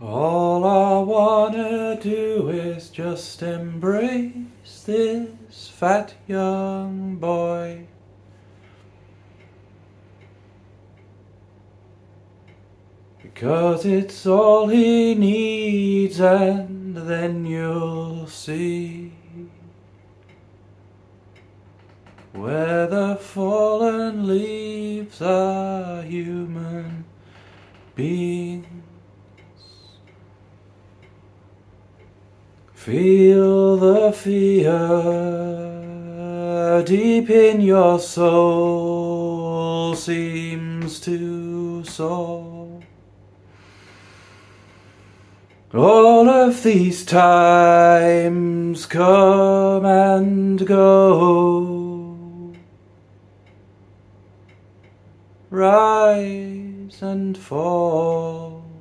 All I wanna do is just embrace this fat young boy. Because it's all he needs, and then you'll see where the fallen leaves are human beings. Feel the fear deep in your soul seems to soar. All of these times come and go. Rise and fall.